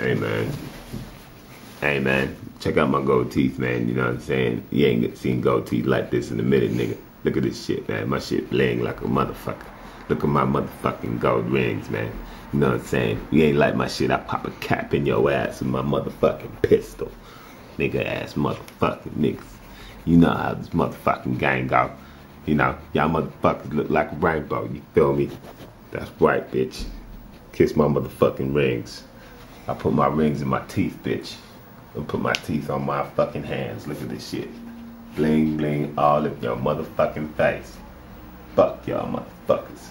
Hey man. Hey man, check out my gold teeth, man. You know what I'm saying? You ain't seen gold teeth like this in a minute, nigga. Look at this shit, man. My shit bling like a motherfucker. Look at my motherfucking gold rings, man. You know what I'm saying? You ain't like my shit, I pop a cap in your ass with my motherfucking pistol. Nigga ass motherfucking niggas. You know how this motherfucking gang go. You know, y'all motherfuckers look like a rainbow, you feel me? That's right, bitch. Kiss my motherfucking rings. I put my rings in my teeth, bitch. And put my teeth on my fucking hands. Look at this shit. Bling bling all of your motherfucking face. Fuck y'all motherfuckers.